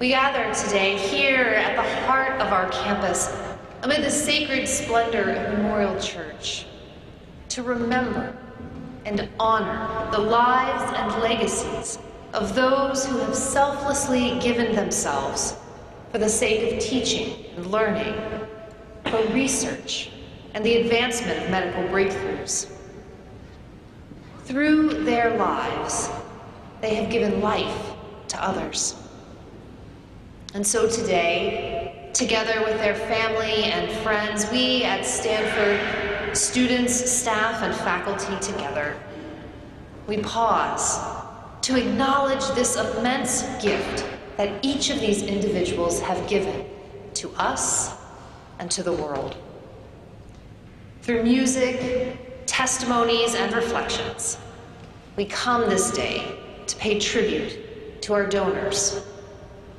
We gather today here at the heart of our campus amid the sacred splendor of Memorial Church to remember and honor the lives and legacies of those who have selflessly given themselves for the sake of teaching and learning, for research and the advancement of medical breakthroughs. Through their lives, they have given life to others. And so today, together with their family and friends, we at Stanford, students, staff, and faculty together, we pause to acknowledge this immense gift that each of these individuals have given to us and to the world. Through music, testimonies, and reflections, we come this day to pay tribute to our donors,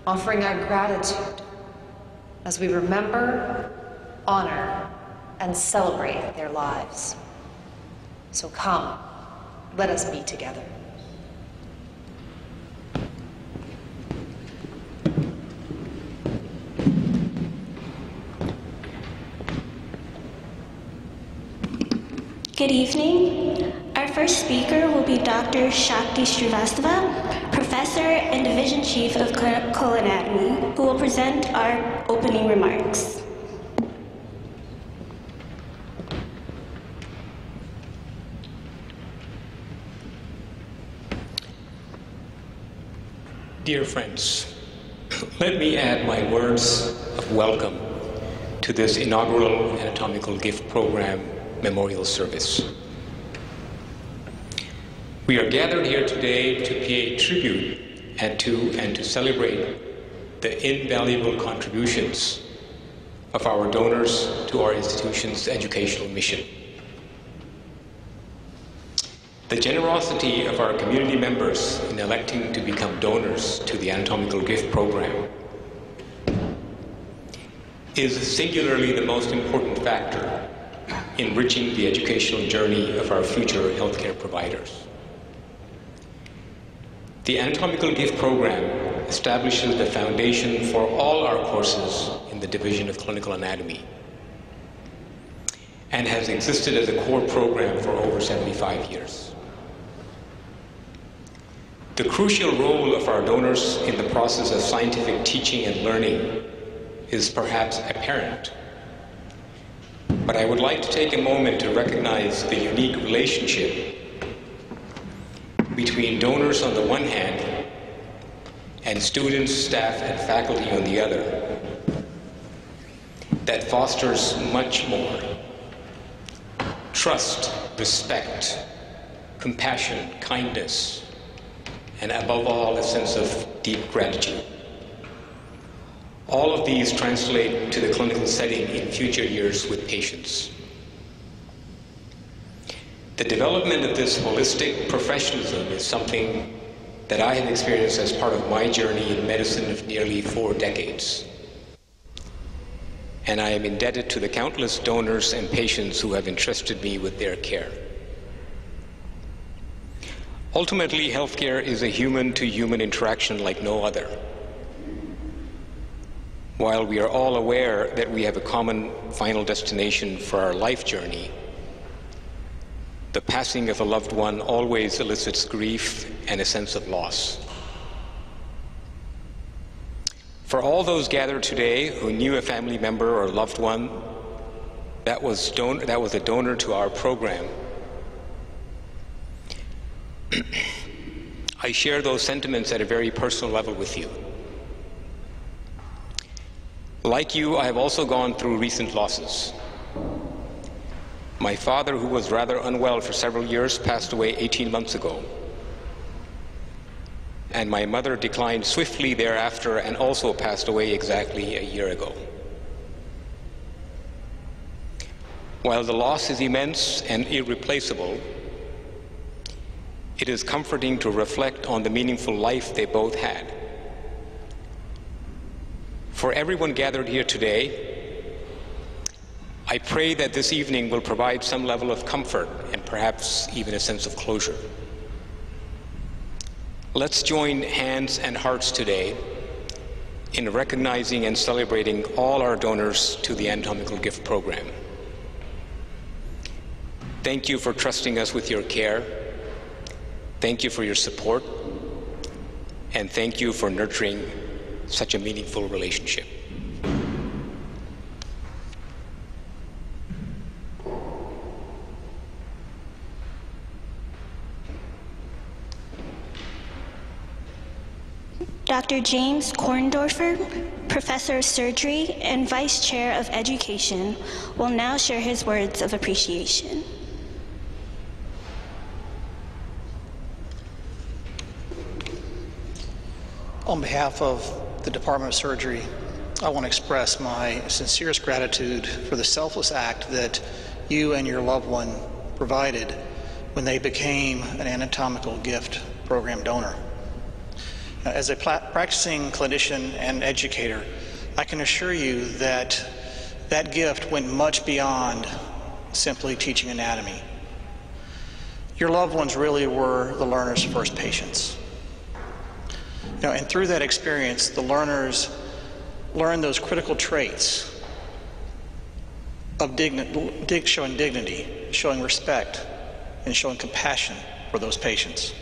offering our gratitude as we remember, honor, and celebrate their lives. So come, let us be together. Good evening. Our first speaker will be Dr. Sakti Srivastava, Professor and Division Chief of Anatomy, who will present our opening remarks. Dear friends, let me add my words of welcome to this inaugural anatomical gift program memorial service. We are gathered here today to pay tribute and to, and to celebrate the invaluable contributions of our donors to our institution's educational mission. The generosity of our community members in electing to become donors to the anatomical gift program is singularly the most important factor in enriching the educational journey of our future healthcare providers. The Anatomical Gift Program establishes the foundation for all our courses in the Division of Clinical Anatomy and has existed as a core program for over 75 years. The crucial role of our donors in the process of scientific teaching and learning is perhaps apparent but I would like to take a moment to recognize the unique relationship between donors on the one hand and students, staff, and faculty on the other that fosters much more trust, respect, compassion, kindness, and above all, a sense of deep gratitude. All of these translate to the clinical setting in future years with patients. The development of this holistic professionalism is something that I have experienced as part of my journey in medicine of nearly four decades. And I am indebted to the countless donors and patients who have entrusted me with their care. Ultimately, healthcare is a human to human interaction like no other. While we are all aware that we have a common final destination for our life journey, the passing of a loved one always elicits grief and a sense of loss. For all those gathered today who knew a family member or loved one that was, don- that was a donor to our program, I share those sentiments at a very personal level with you. Like you, I have also gone through recent losses. My father, who was rather unwell for several years, passed away 18 months ago. And my mother declined swiftly thereafter and also passed away exactly a year ago. While the loss is immense and irreplaceable, it is comforting to reflect on the meaningful life they both had. For everyone gathered here today, I pray that this evening will provide some level of comfort and perhaps even a sense of closure. Let's join hands and hearts today in recognizing and celebrating all our donors to the anatomical gift program. Thank you for trusting us with your care. Thank you for your support. And thank you for nurturing such a meaningful relationship. Dr. James Korndorffer, Professor of Surgery and Vice Chair of Education, will now share his words of appreciation. On behalf of the Department of Surgery, I want to express my sincerest gratitude for the selfless act that you and your loved one provided when they became an anatomical gift program donor. Uh, as a practicing clinician and educator, I can assure you that that gift went much beyond simply teaching anatomy. Your loved ones really were the learner's first patients. Know, and through that experience, the learners learn those critical traits of digni- dig- showing dignity, showing respect, and showing compassion for those patients.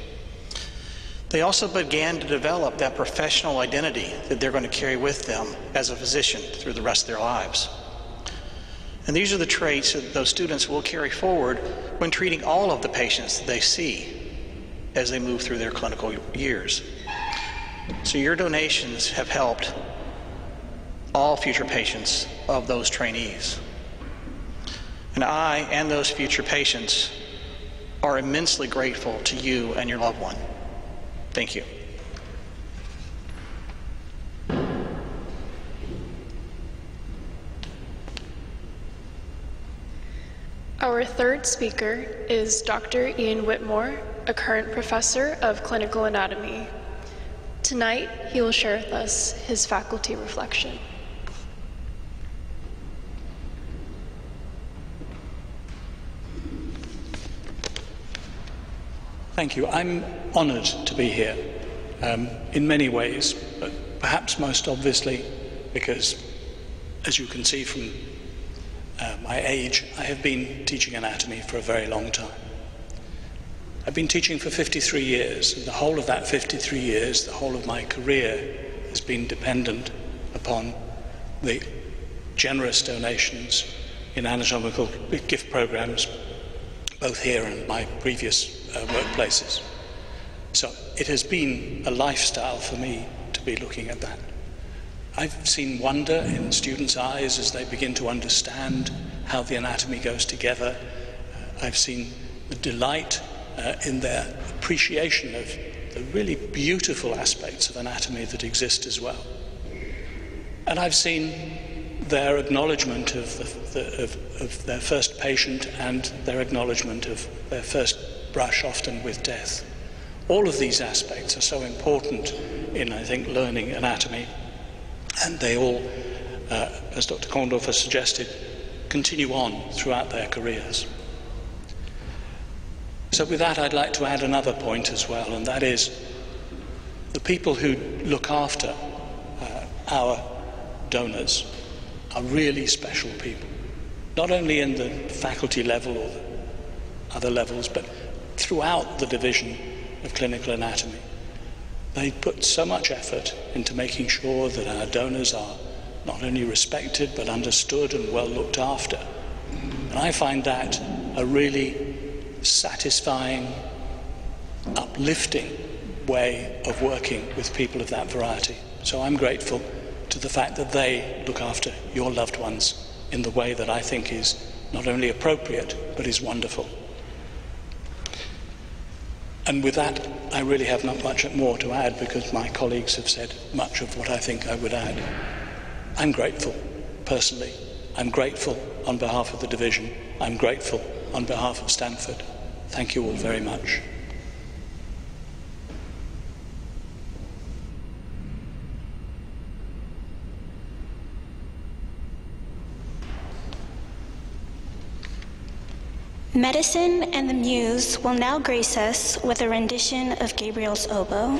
They also began to develop that professional identity that they're going to carry with them as a physician through the rest of their lives. And these are the traits that those students will carry forward when treating all of the patients that they see as they move through their clinical years. So your donations have helped all future patients of those trainees. And I and those future patients are immensely grateful to you and your loved one. Thank you. Our third speaker is Dr. Ian Whitmore, a current professor of clinical anatomy. Tonight, he will share with us his faculty reflection. Thank you. I'm honored to be here um, in many ways, but perhaps most obviously because, as you can see from uh, my age, I have been teaching anatomy for a very long time. I've been teaching for 53 years, and the whole of that 53 years, the whole of my career, has been dependent upon the generous donations in anatomical gift programs, both here and my previous uh, workplaces. So it has been a lifestyle for me to be looking at that. I've seen wonder in students' eyes as they begin to understand how the anatomy goes together. Uh, I've seen the delight uh, in their appreciation of the really beautiful aspects of anatomy that exist as well. And I've seen their acknowledgement of, the, the, of, of their first patient and their acknowledgement of their first brush often with death. All of these aspects are so important in, I think, learning anatomy, and they all, uh, as Dr. Korndorffer suggested, continue on throughout their careers. So, with that, I'd like to add another point as well, and that is the people who look after uh, our donors are really special people, not only in the faculty level or the other levels, but throughout the division of clinical anatomy. They put so much effort into making sure that our donors are not only respected but understood and well looked after. And I find that a really satisfying, uplifting way of working with people of that variety. So I'm grateful to the fact that they look after your loved ones in the way that I think is not only appropriate but is wonderful. And with that, I really have not much more to add because my colleagues have said much of what I think I would add. I'm grateful, personally. I'm grateful on behalf of the division. I'm grateful on behalf of Stanford. Thank you all very much. Medicine and the Muse will now grace us with a rendition of Gabriel's oboe.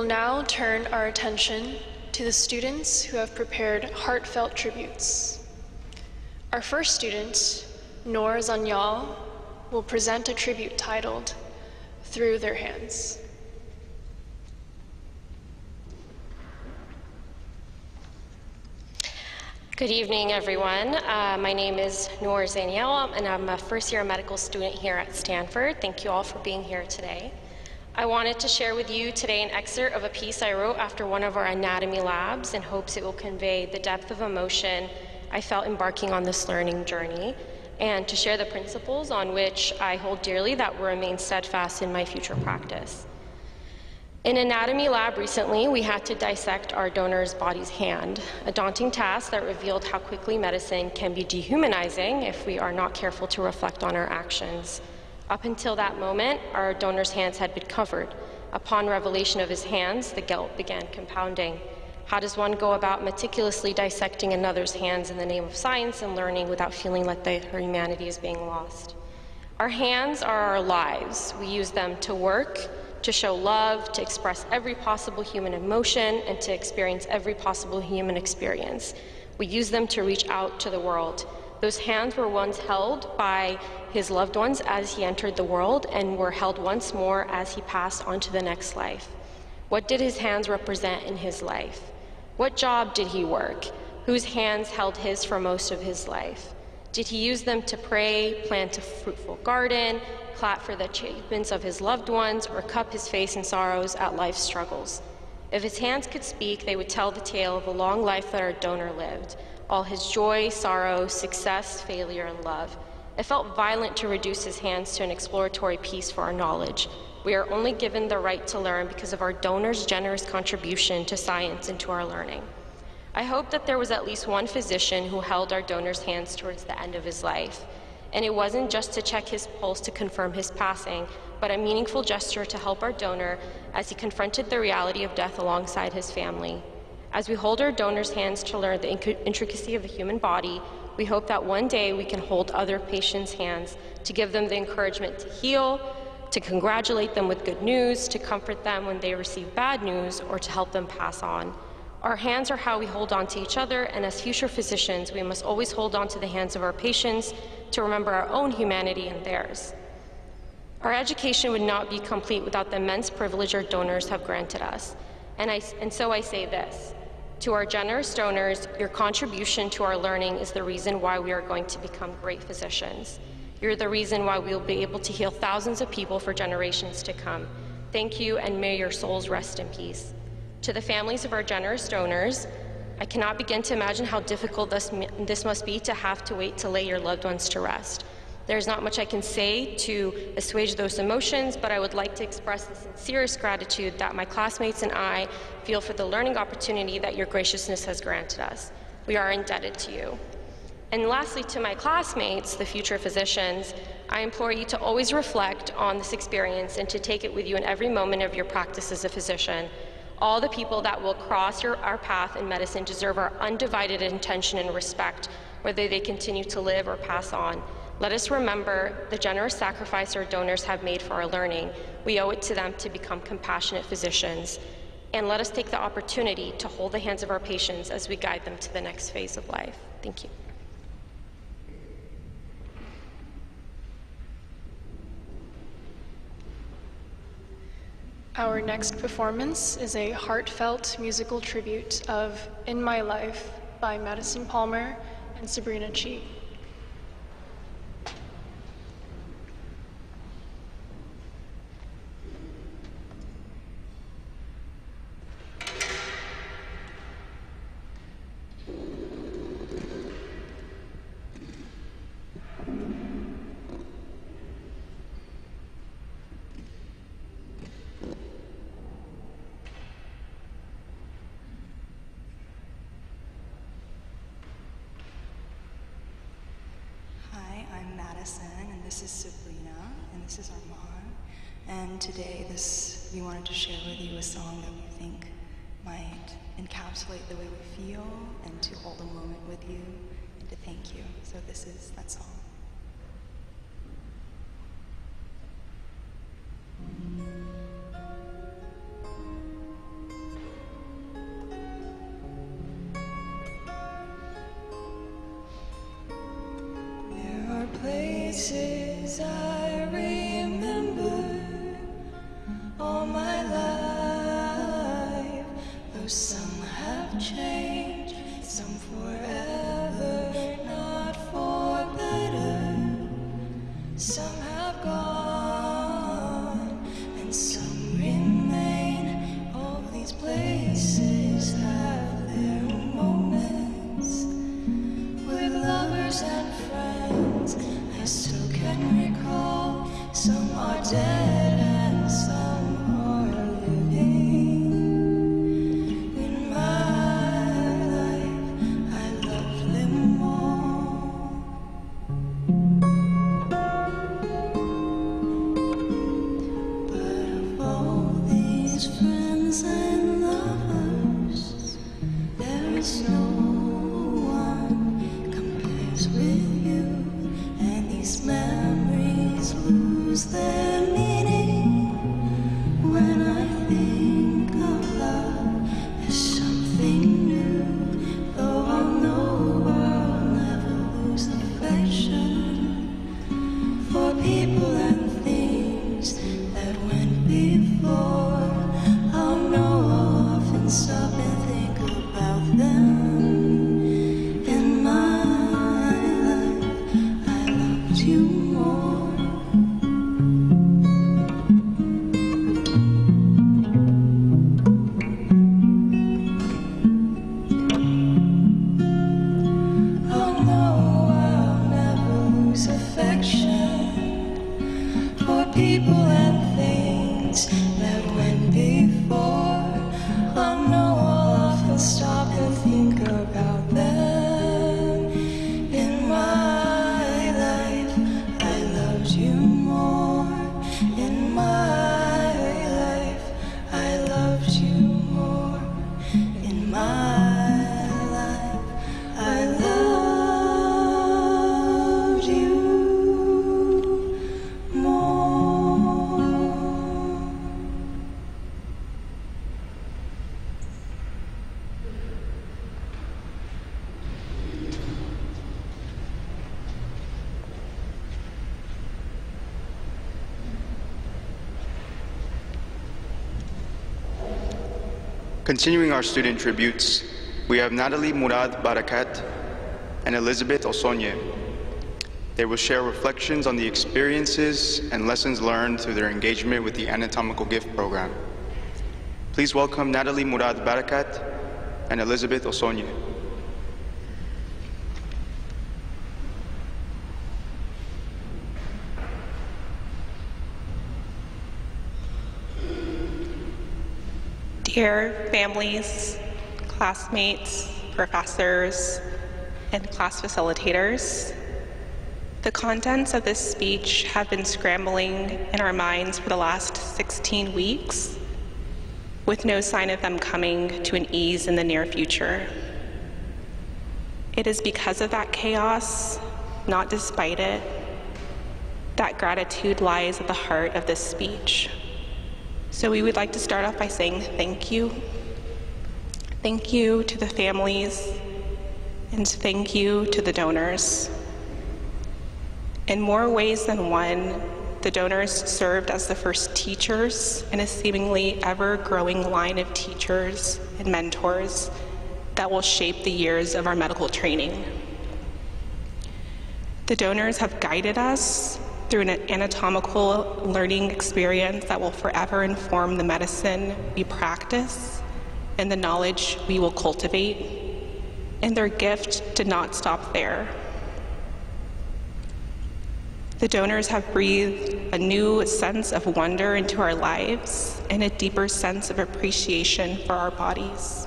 Will now turn our attention to the students who have prepared heartfelt tributes. Our first student, Noor Zanyal, will present a tribute titled Through Their Hands. Good evening, everyone. Uh, my name is Noor Zaniel, and I'm a first year medical student here at Stanford. Thank you all for being here today. I wanted to share with you today an excerpt of a piece I wrote after one of our anatomy labs in hopes it will convey the depth of emotion I felt embarking on this learning journey and to share the principles on which I hold dearly that will remain steadfast in my future practice. In anatomy lab recently, we had to dissect our donor's body's hand, a daunting task that revealed how quickly medicine can be dehumanizing if we are not careful to reflect on our actions. Up until that moment, our donor's hands had been covered. Upon revelation of his hands, the guilt began compounding. How does one go about meticulously dissecting another's hands in the name of science and learning without feeling like their humanity is being lost? Our hands are our lives. We use them to work, to show love, to express every possible human emotion, and to experience every possible human experience. We use them to reach out to the world. Those hands were once held by his loved ones as he entered the world and were held once more as he passed on to the next life. What did his hands represent in his life? What job did he work? Whose hands held his for most of his life? Did he use them to pray, plant a fruitful garden, clap for the achievements of his loved ones, or cup his face in sorrows at life's struggles? If his hands could speak, they would tell the tale of a long life that our donor lived, all his joy, sorrow, success, failure, and love. It felt violent to reduce his hands to an exploratory piece for our knowledge. We are only given the right to learn because of our donor's generous contribution to science and to our learning. I hope that there was at least one physician who held our donor's hands towards the end of his life. And it wasn't just to check his pulse to confirm his passing, but a meaningful gesture to help our donor as he confronted the reality of death alongside his family. As we hold our donor's hands to learn the intricacy of the human body, we hope that one day we can hold other patients' hands to give them the encouragement to heal, to congratulate them with good news, to comfort them when they receive bad news, or to help them pass on. Our hands are how we hold on to each other, and as future physicians, we must always hold on to the hands of our patients to remember our own humanity and theirs. Our education would not be complete without the immense privilege our donors have granted us. And, I, and so I say this to our generous donors, your contribution to our learning is the reason why we are going to become great physicians. You're the reason why we will be able to heal thousands of people for generations to come. Thank you, and may your souls rest in peace. To the families of our generous donors, I cannot begin to imagine how difficult this, this must be to have to wait to lay your loved ones to rest. There's not much I can say to assuage those emotions, but I would like to express the sincerest gratitude that my classmates and I feel for the learning opportunity that your graciousness has granted us. We are indebted to you. And lastly, to my classmates, the future physicians, I implore you to always reflect on this experience and to take it with you in every moment of your practice as a physician. All the people that will cross your, our path in medicine deserve our undivided attention and respect, whether they continue to live or pass on. Let us remember the generous sacrifice our donors have made for our learning. We owe it to them to become compassionate physicians. And let us take the opportunity to hold the hands of our patients as we guide them to the next phase of life. Thank you. Our next performance is a heartfelt musical tribute of In My Life by Madison Palmer and Sabrina Chi. and this is Sabrina, and this is Armand. And today, this we wanted to share with you a song that we think might encapsulate the way we feel and to hold a moment with you and to thank you. So this is that song. Continuing our student tributes, we have Natalie Murad Barakat and Elizabeth Osonye. They will share reflections on the experiences and lessons learned through their engagement with the Anatomical Gift Program. Please welcome Natalie Murad Barakat and Elizabeth Osonye. Families, classmates, professors, and class facilitators, the contents of this speech have been scrambling in our minds for the last 16 weeks, with no sign of them coming to an ease in the near future. It is because of that chaos, not despite it, that gratitude lies at the heart of this speech. So we would like to start off by saying thank you. Thank you to the families, and thank you to the donors. In more ways than one, the donors served as the first teachers in a seemingly ever growing line of teachers and mentors that will shape the years of our medical training. The donors have guided us through an anatomical learning experience that will forever inform the medicine we practice and the knowledge we will cultivate. And their gift did not stop there. The donors have breathed a new sense of wonder into our lives and a deeper sense of appreciation for our bodies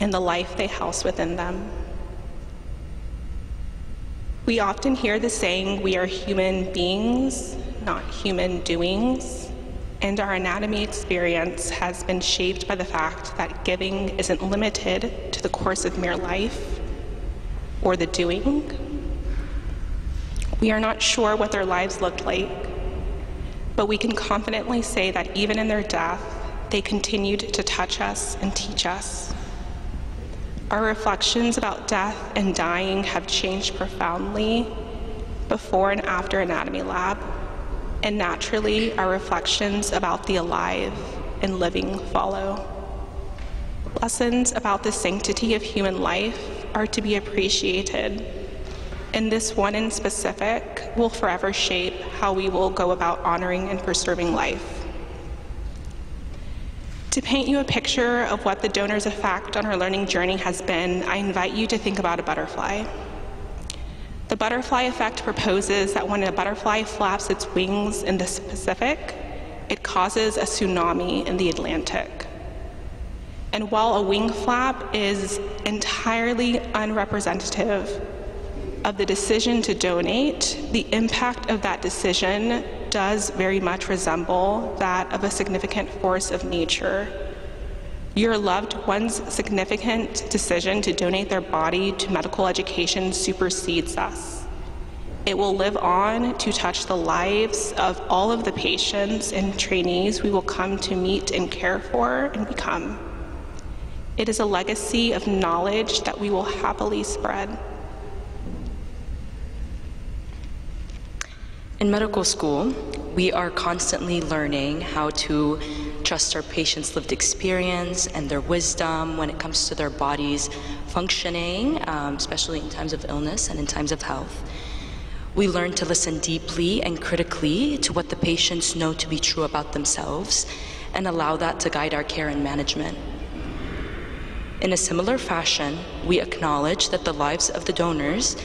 and the life they house within them. We often hear the saying, we are human beings, not human doings. And our anatomy experience has been shaped by the fact that giving isn't limited to the course of mere life or the doing. We are not sure what their lives looked like, but we can confidently say that even in their death, they continued to touch us and teach us. Our reflections about death and dying have changed profoundly before and after Anatomy Lab, and naturally, our reflections about the alive and living follow. Lessons about the sanctity of human life are to be appreciated, and this one in specific will forever shape how we will go about honoring and preserving life. To paint you a picture of what the donor's effect on our learning journey has been, I invite you to think about a butterfly. The butterfly effect proposes that when a butterfly flaps its wings in the Pacific, it causes a tsunami in the Atlantic. And while a wing flap is entirely unrepresentative of the decision to donate, the impact of that decision does very much resemble that of a significant force of nature. Your loved one's significant decision to donate their body to medical education supersedes us. It will live on to touch the lives of all of the patients and trainees we will come to meet and care for and become. It is a legacy of knowledge that we will happily spread. In medical school, we are constantly learning how to trust our patients' lived experience and their wisdom when it comes to their bodies functioning, um, especially in times of illness and in times of health. We learn to listen deeply and critically to what the patients know to be true about themselves and allow that to guide our care and management. In a similar fashion, we acknowledge that the lives of the donors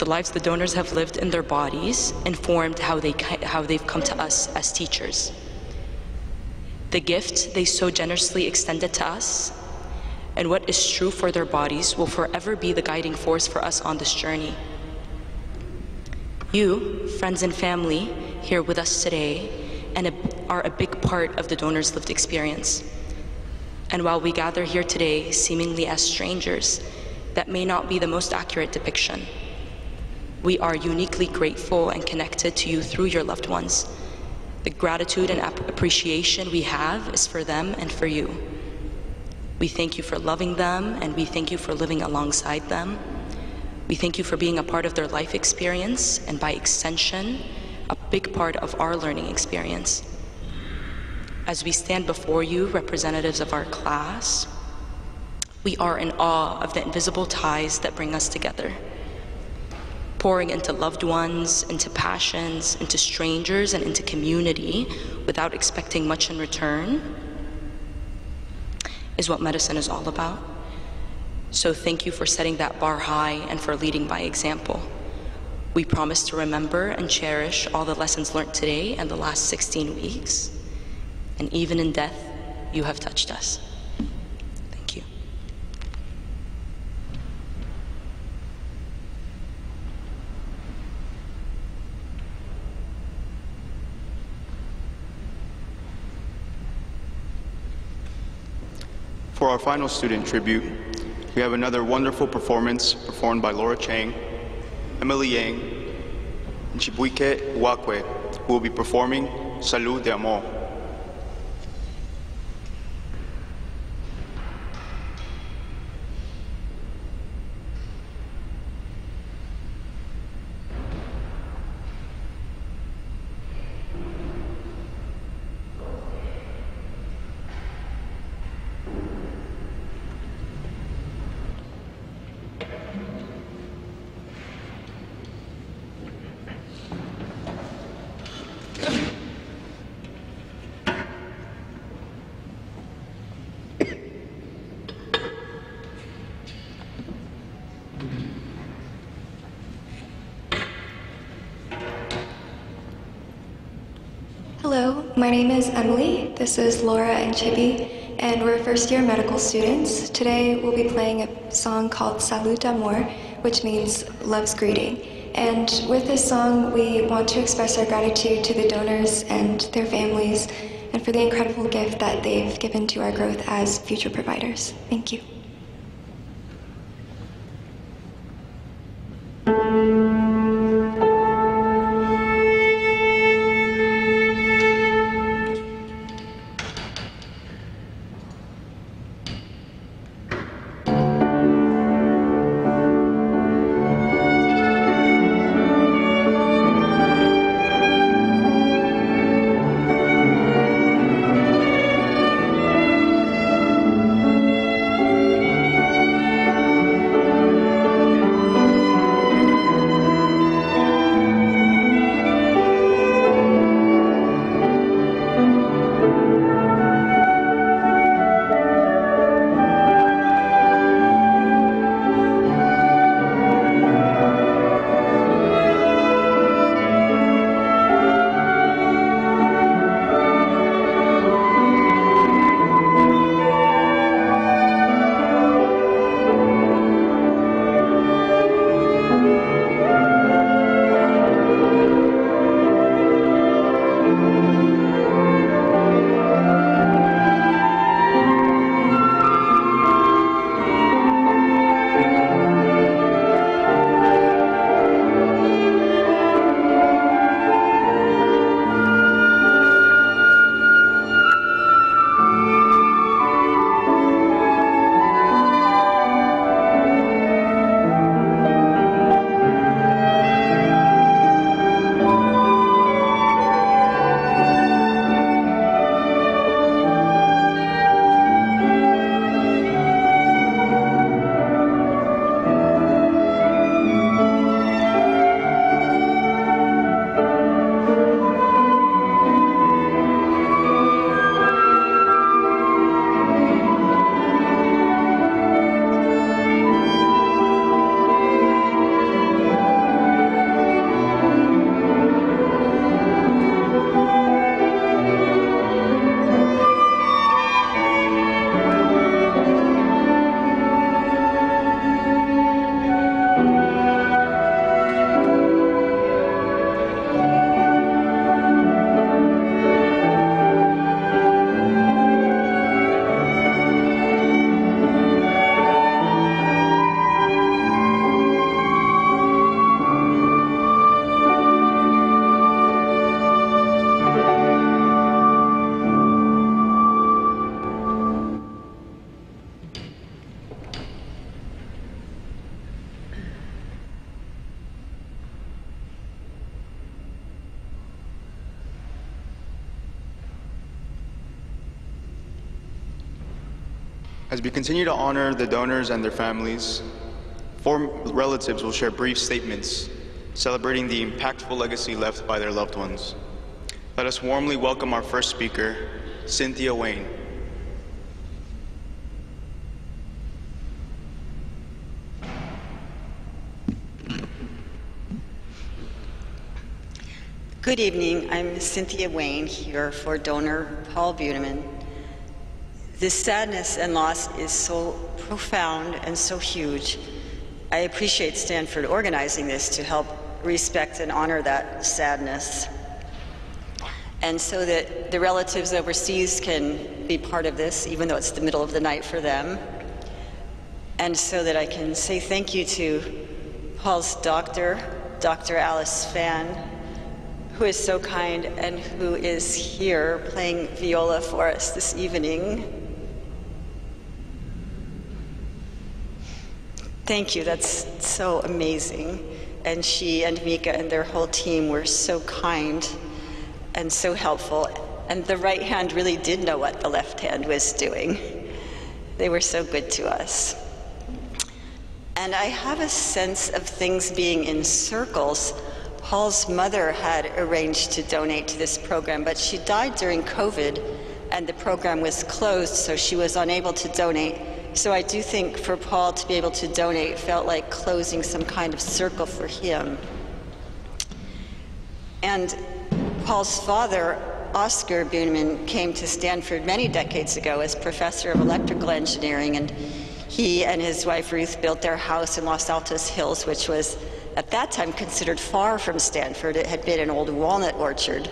the lives the donors have lived in their bodies informed how, they, how they've come to us as teachers. The gift they so generously extended to us and what is true for their bodies will forever be the guiding force for us on this journey. You, friends and family, here with us today, and a, are a big part of the donor's lived experience. And while we gather here today seemingly as strangers, that may not be the most accurate depiction. We are uniquely grateful and connected to you through your loved ones. The gratitude and appreciation we have is for them and for you. We thank you for loving them and we thank you for living alongside them. We thank you for being a part of their life experience and by extension, a big part of our learning experience. As we stand before you, representatives of our class, we are in awe of the invisible ties that bring us together pouring into loved ones, into passions, into strangers, and into community without expecting much in return is what medicine is all about. So thank you for setting that bar high and for leading by example. We promise to remember and cherish all the lessons learned today and the last 16 weeks. And even in death, you have touched us. For our final student tribute, we have another wonderful performance performed by Laura Chang, Emily Yang, and Chibuike Wakwe, who will be performing Salut d'Amour. My name is Emily. This is Laura and Chibi, and we're first year medical students. Today we'll be playing a song called Salut d'Amour, which means love's greeting. And with this song, we want to express our gratitude to the donors and their families and for the incredible gift that they've given to our growth as future providers. Thank you. As we continue to honor the donors and their families, four relatives will share brief statements celebrating the impactful legacy left by their loved ones. Let us warmly welcome our first speaker, Cynthia Wayne. Good evening. I'm Cynthia Wayne here for donor Paul Buneman. The sadness and loss is so profound and so huge. I appreciate Stanford organizing this to help respect and honor that sadness. And so that the relatives overseas can be part of this, even though it's the middle of the night for them. And so that I can say thank you to Paul's doctor, Dr. Alice Fan, who is so kind and who is here playing viola for us this evening. Thank you, that's so amazing. And she and Mika and their whole team were so kind and so helpful. And the right hand really did know what the left hand was doing. They were so good to us. And I have a sense of things being in circles Paul's mother had arranged to donate to this program, but she died during COVID and the program was closed, so she was unable to donate. So I do think for Paul to be able to donate felt like closing some kind of circle for him. And Paul's father, Oscar Buneman, came to Stanford many decades ago as professor of electrical engineering, and he and his wife Ruth built their house in Los Altos Hills, which was at that time considered far from Stanford. It had been an old walnut orchard,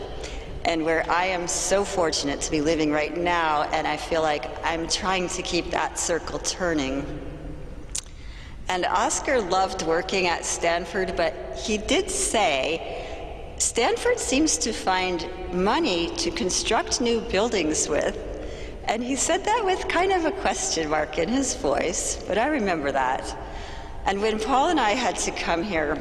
and where I am so fortunate to be living right now, and I feel like I'm trying to keep that circle turning. And Oscar loved working at Stanford, but he did say, Stanford seems to find money to construct new buildings with. And he said that with kind of a question mark in his voice, but I remember that. And when Paul and I had to come here,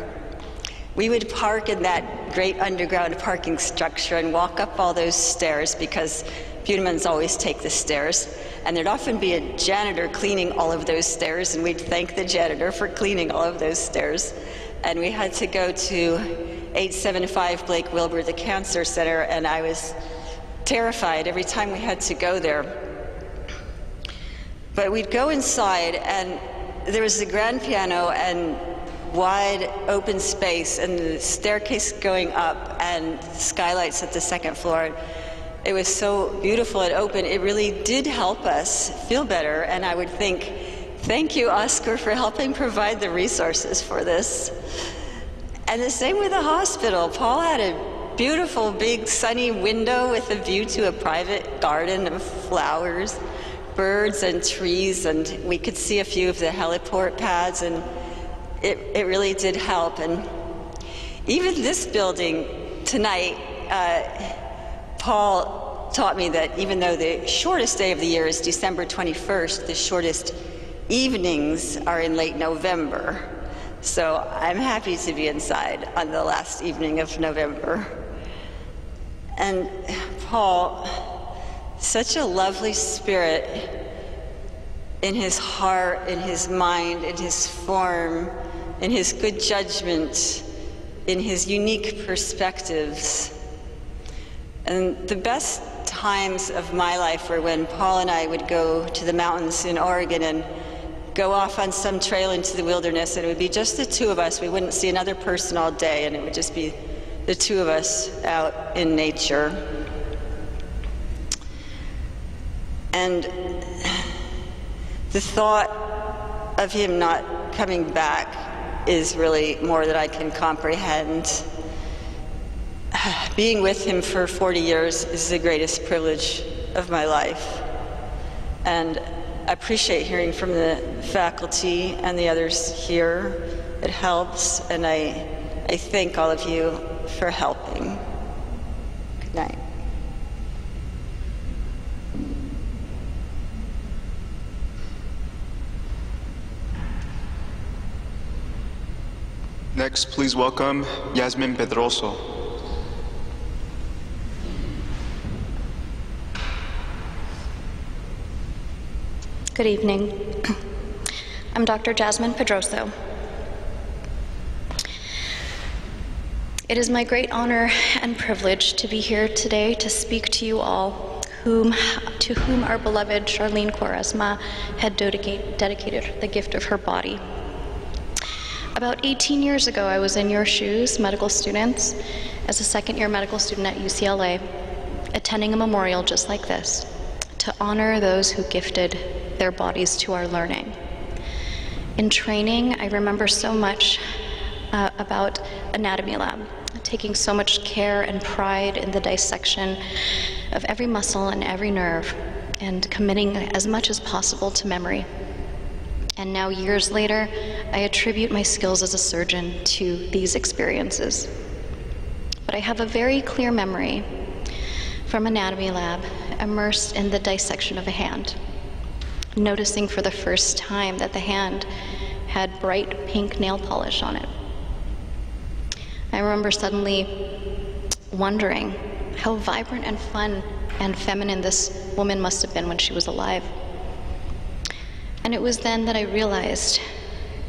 we would park in that great underground parking structure and walk up all those stairs because Bunemans always take the stairs. And there'd often be a janitor cleaning all of those stairs, and we'd thank the janitor for cleaning all of those stairs. And we had to go to 875 Blake Wilbur, the Cancer Center, and I was terrified every time we had to go there. But we'd go inside, and there was a grand piano and wide open space and the staircase going up and skylights at the second floor. It was so beautiful and open. It really did help us feel better. And I would think, thank you, Oscar, for helping provide the resources for this. And the same with the hospital. Paul had a beautiful, big, sunny window with a view to a private garden of flowers birds and trees, and we could see a few of the heliport pads, and it, it really did help. And even this building tonight, uh, Paul taught me that even though the shortest day of the year is December 21st, the shortest evenings are in late November. So I'm happy to be inside on the last evening of November. And Paul, such a lovely spirit in his heart, in his mind, in his form, in his good judgment, in his unique perspectives. And the best times of my life were when Paul and I would go to the mountains in Oregon and go off on some trail into the wilderness, and it would be just the two of us. We wouldn't see another person all day, and it would just be the two of us out in nature. And the thought of him not coming back is really more than I can comprehend. Being with him for 40 years is the greatest privilege of my life. And I appreciate hearing from the faculty and the others here. It helps, and I, I thank all of you for helping. Good night. Next, please welcome Yasmin Pedroso. Good evening. I'm Dr. Jasmine Pedroso. It is my great honor and privilege to be here today to speak to you all, whom, to whom our beloved Charlene Quaresma had dedicated the gift of her body. About 18 years ago, I was in your shoes, medical students, as a second year medical student at UCLA, attending a memorial just like this to honor those who gifted their bodies to our learning. In training, I remember so much uh, about anatomy lab, taking so much care and pride in the dissection of every muscle and every nerve, and committing as much as possible to memory. And now, years later, I attribute my skills as a surgeon to these experiences. But I have a very clear memory from anatomy lab immersed in the dissection of a hand noticing for the first time that the hand had bright pink nail polish on it. I remember suddenly wondering how vibrant and fun and feminine this woman must have been when she was alive. And it was then that I realized,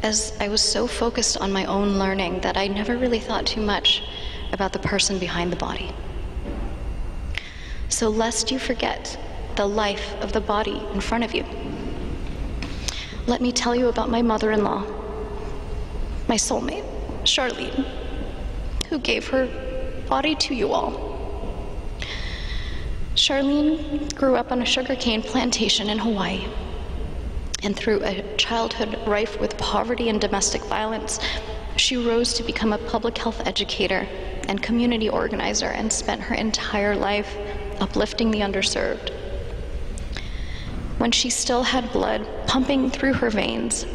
as I was so focused on my own learning, that I never really thought too much about the person behind the body. So, lest you forget the life of the body in front of you, let me tell you about my mother in law, my soulmate, Charlene, who gave her body to you all. Charlene grew up on a sugarcane plantation in Hawaii. And through a childhood rife with poverty and domestic violence, she rose to become a public health educator and community organizer and spent her entire life uplifting the underserved when she still had blood pumping through her veins.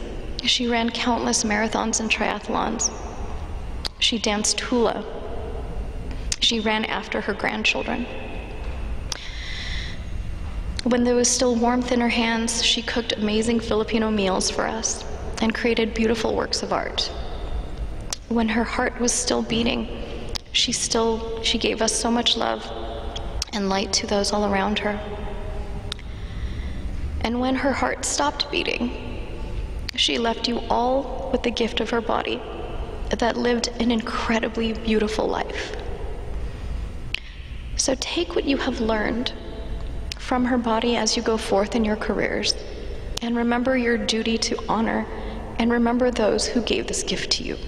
She ran countless marathons and triathlons. She danced hula. She ran after her grandchildren. When there was still warmth in her hands, she cooked amazing Filipino meals for us and created beautiful works of art. When her heart was still beating, she still she gave us so much love and light to those all around her. And when her heart stopped beating, she left you all with the gift of her body that lived an incredibly beautiful life. So take what you have learned from her body as you go forth in your careers, and remember your duty to honor and remember those who gave this gift to you.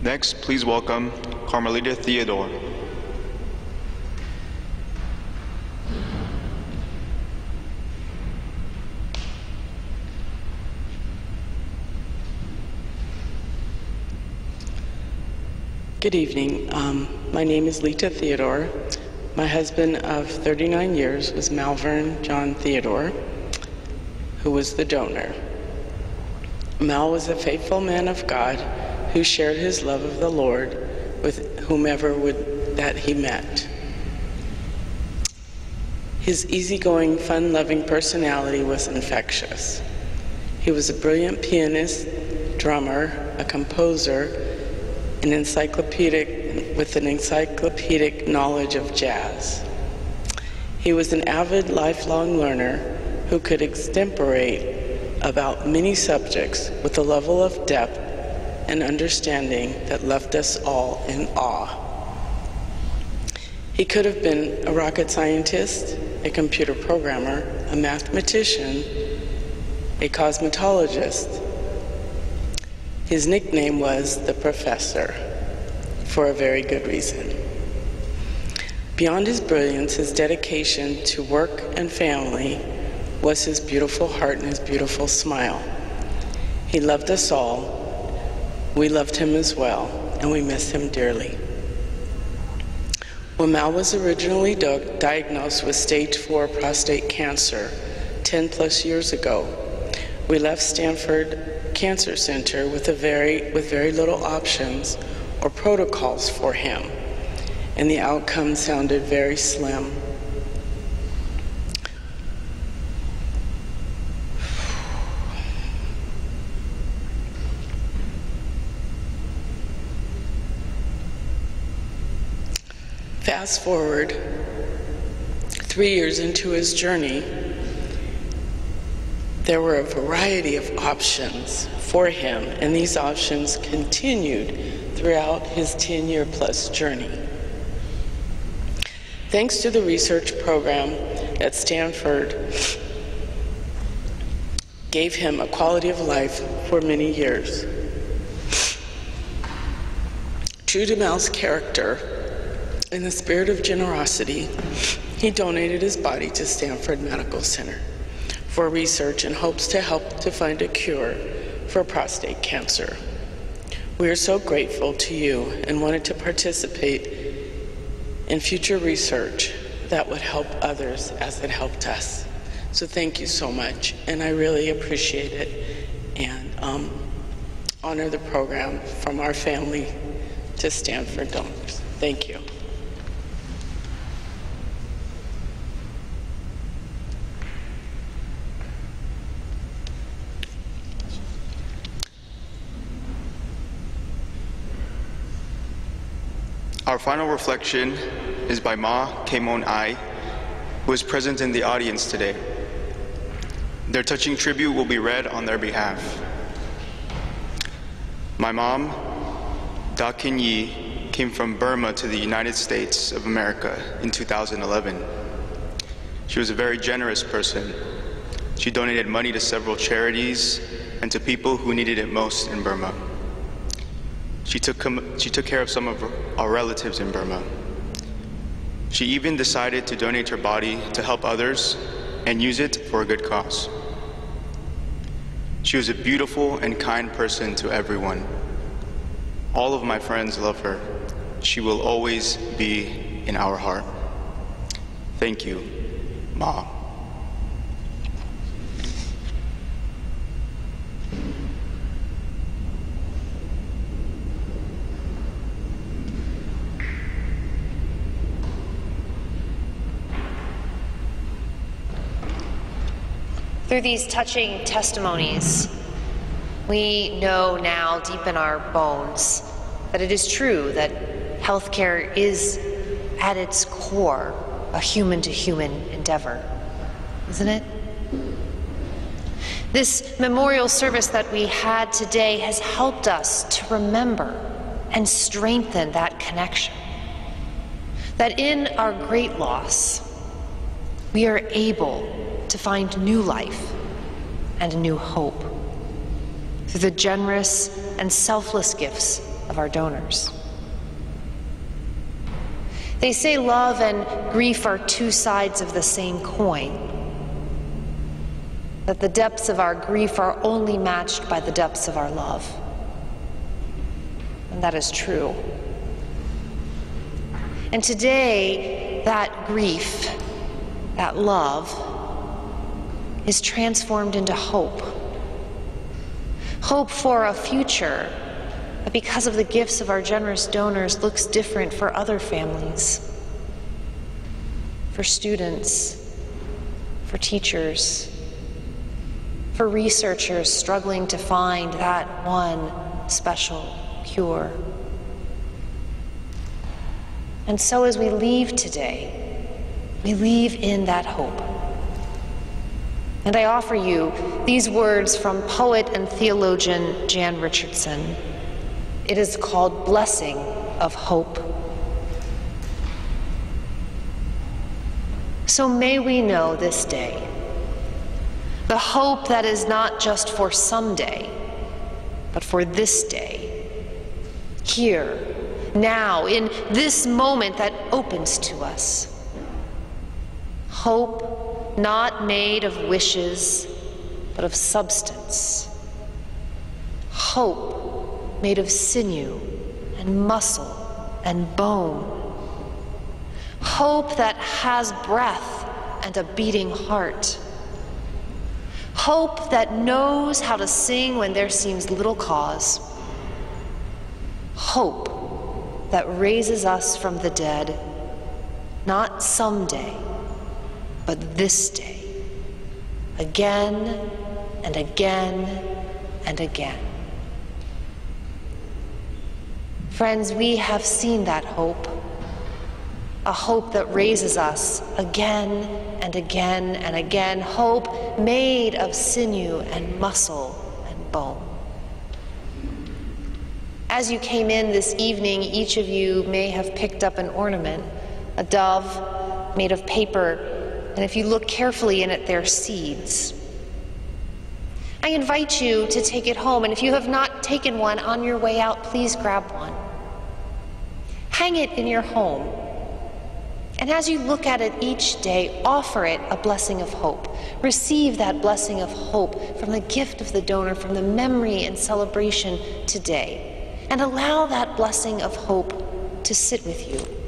Next, please welcome Carmelita Theodore. Good evening. Um, my name is Lita Theodore. My husband of 39 years was Malvern John Theodore, who was the donor. Mal was a faithful man of God who shared his love of the Lord with whomever would, that he met. His easygoing, fun loving personality was infectious. He was a brilliant pianist, drummer, a composer, an encyclopedic with an encyclopedic knowledge of jazz. He was an avid lifelong learner who could extemporate about many subjects with a level of depth and understanding that left us all in awe. He could have been a rocket scientist, a computer programmer, a mathematician, a cosmetologist. His nickname was the Professor, for a very good reason. Beyond his brilliance, his dedication to work and family was his beautiful heart and his beautiful smile. He loved us all we loved him as well, and we miss him dearly. When Mal was originally diagnosed with stage 4 prostate cancer 10 plus years ago, we left Stanford Cancer Center with, a very, with very little options or protocols for him, and the outcome sounded very slim. Fast forward three years into his journey, there were a variety of options for him, and these options continued throughout his 10 year plus journey. Thanks to the research program at Stanford, gave him a quality of life for many years. True to Mal's character, in the spirit of generosity, he donated his body to Stanford Medical Center for research in hopes to help to find a cure for prostate cancer. We are so grateful to you and wanted to participate in future research that would help others as it helped us. So thank you so much, and I really appreciate it and um, honor the program from our family to Stanford donors. Thank you. Our final reflection is by Ma Kemon Ai, who is present in the audience today. Their touching tribute will be read on their behalf. My mom, Da Kin Yi, came from Burma to the United States of America in 2011. She was a very generous person. She donated money to several charities and to people who needed it most in Burma. She took, she took care of some of our relatives in Burma. She even decided to donate her body to help others and use it for a good cause. She was a beautiful and kind person to everyone. All of my friends love her. She will always be in our heart. Thank you, Ma. Through these touching testimonies, we know now deep in our bones that it is true that healthcare is at its core a human to human endeavor, isn't it? This memorial service that we had today has helped us to remember and strengthen that connection. That in our great loss, we are able to find new life and new hope through the generous and selfless gifts of our donors. They say love and grief are two sides of the same coin. That the depths of our grief are only matched by the depths of our love. And that is true. And today, that grief, that love, is transformed into hope. Hope for a future that, because of the gifts of our generous donors, looks different for other families, for students, for teachers, for researchers struggling to find that one special cure. And so, as we leave today, we leave in that hope. And I offer you these words from poet and theologian Jan Richardson. It is called Blessing of Hope. So may we know this day the hope that is not just for someday, but for this day, here, now, in this moment that opens to us. Hope not made of wishes, but of substance. Hope made of sinew and muscle and bone. Hope that has breath and a beating heart. Hope that knows how to sing when there seems little cause. Hope that raises us from the dead, not someday but this day, again and again and again. Friends, we have seen that hope. a hope that raises us again and again and again, hope made of sinew and muscle and bone. As you came in this evening, each of you may have picked up an ornament, a dove made of paper, and if you look carefully in it, there are seeds. I invite you to take it home, and if you have not taken one on your way out, please grab one. Hang it in your home. And as you look at it each day, offer it a blessing of hope. Receive that blessing of hope from the gift of the donor, from the memory and celebration today. And allow that blessing of hope to sit with you.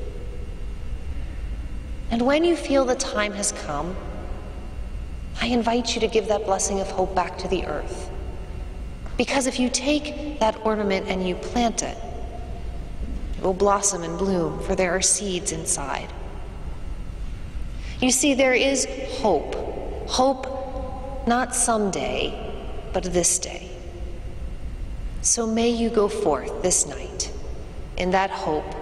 And when you feel the time has come, I invite you to give that blessing of hope back to the earth. Because if you take that ornament and you plant it, it will blossom and bloom, for there are seeds inside. You see, there is hope. Hope not someday, but this day. So may you go forth this night in that hope,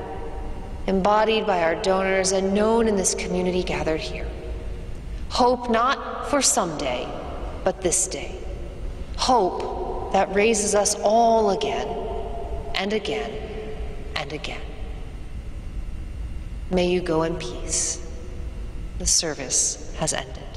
embodied by our donors and known in this community gathered here. Hope not for someday, but this day. Hope that raises us all again and again and again. May you go in peace. The service has ended.